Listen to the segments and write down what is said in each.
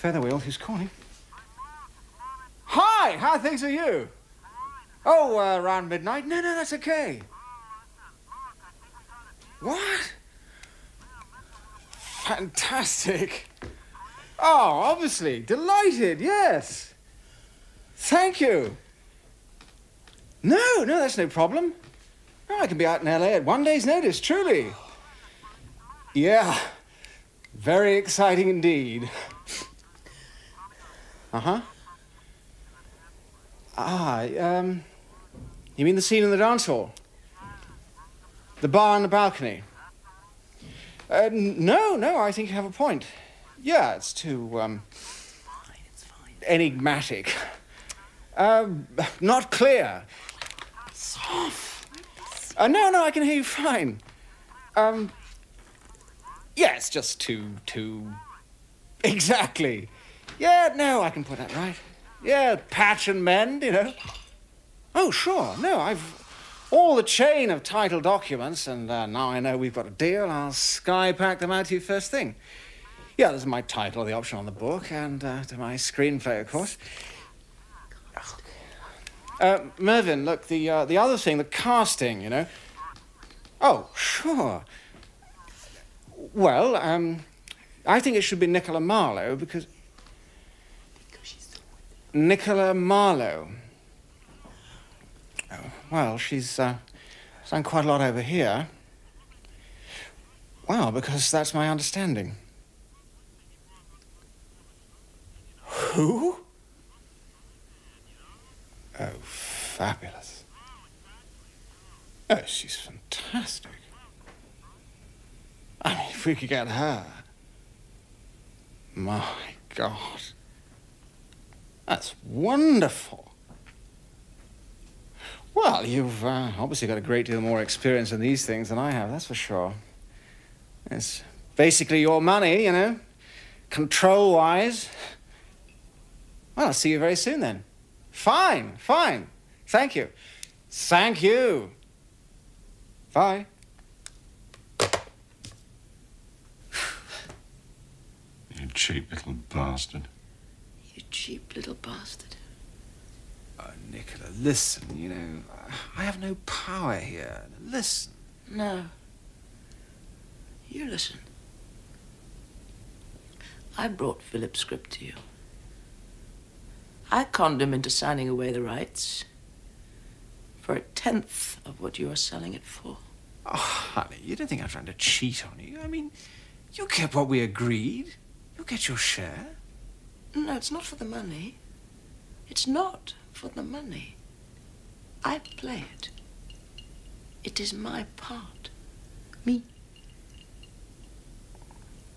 Featherwheel, who's calling? Hi! How things are you? Oh, uh, around midnight? No, no, that's okay. What? Fantastic. Oh, obviously. Delighted, yes. Thank you. No, no, that's no problem. No, I can be out in LA at one day's notice, truly. Yeah. Very exciting indeed. Uh huh. Ah, um. You mean the scene in the dance hall? The bar on the balcony? Uh, no, no, I think you have a point. Yeah, it's too, um. Enigmatic. Um, not clear. Soft. Uh, no, no, I can hear you fine. Um. Yeah, it's just too, too. Exactly. Yeah, no, I can put that right. Yeah, patch and mend, you know. Oh, sure. No, I've all the chain of title documents, and uh, now I know we've got a deal. I'll sky pack them out to you first thing. Yeah, there's my title, the option on the book, and uh, to my screenplay, of course. Uh, Mervyn, look, the uh, the other thing, the casting, you know. Oh, sure. Well, um, I think it should be Nicola Marlow because. Nicola Marlow. Oh, well, she's uh, done quite a lot over here. Well, because that's my understanding. Who? Oh, fabulous. Oh, she's fantastic. I mean, if we could get her. My God. That's wonderful. Well, you've uh, obviously got a great deal more experience in these things than I have, that's for sure. It's basically your money, you know, control wise. Well, I'll see you very soon then. Fine, fine. Thank you. Thank you. Bye. You cheap little bastard. You cheap little bastard. Oh, Nicola, listen, you know, I have no power here. Listen. No. You listen. I brought Philip's script to you. I conned him into signing away the rights for a tenth of what you are selling it for. Oh, honey, you don't think I'm trying to cheat on you? I mean, you get what we agreed. You'll get your share. No, it's not for the money. It's not for the money. I play it. It is my part. Me.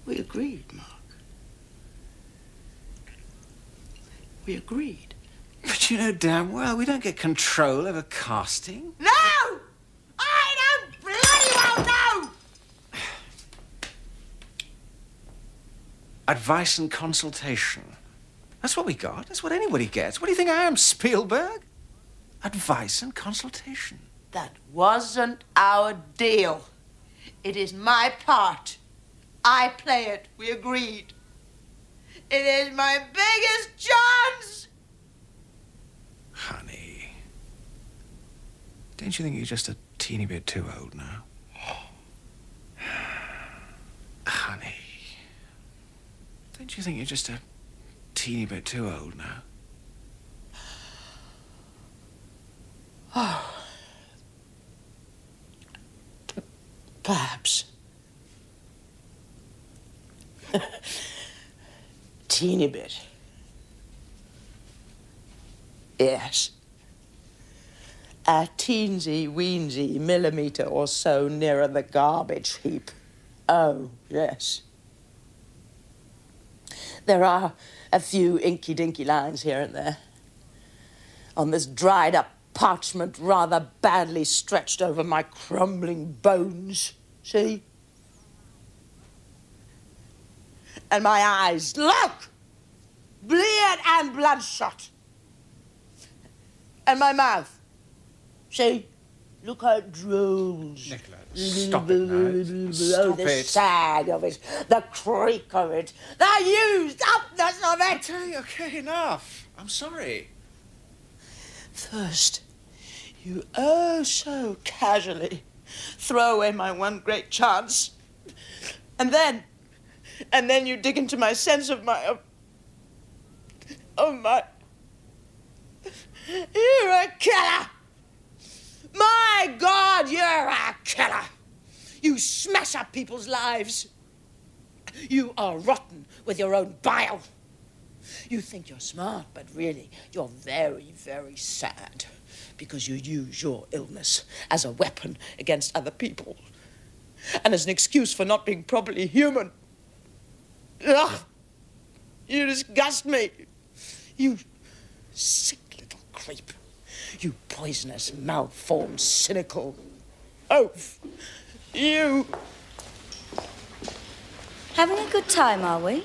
We agreed, Mark. We agreed. But you know damn well we don't get control over casting. No! I don't bloody well know! Advice and consultation. That's what we got. That's what anybody gets. What do you think I am, Spielberg? Advice and consultation. That wasn't our deal. It is my part. I play it. We agreed. It is my biggest chance. Honey. Don't you think you're just a teeny bit too old now? Honey. Don't you think you're just a teeny bit too old now? Oh. Perhaps. Teeny bit. Yes. A teensy weensy millimetre or so nearer the garbage heap. Oh, yes. There are a few inky dinky lines here and there. On this dried up parchment rather badly stretched over my crumbling bones. See? And my eyes, look! Bleared and bloodshot. And my mouth, see? Look how it drools. Nicola, stop it now. Oh, Stop the it. sag of it, the creak of it, the used upness of it. Okay, okay, enough. I'm sorry. First, you oh so casually throw away my one great chance. And then, and then you dig into my sense of my, of, of my, you're a killer! My God, you're a killer! You smash up people's lives. You are rotten with your own bile. You think you're smart, but really, you're very, very sad because you use your illness as a weapon against other people and as an excuse for not being properly human. Ugh! You disgust me. You sick little creep. You poisonous, malformed, cynical oaf. You. Having a good time, are we?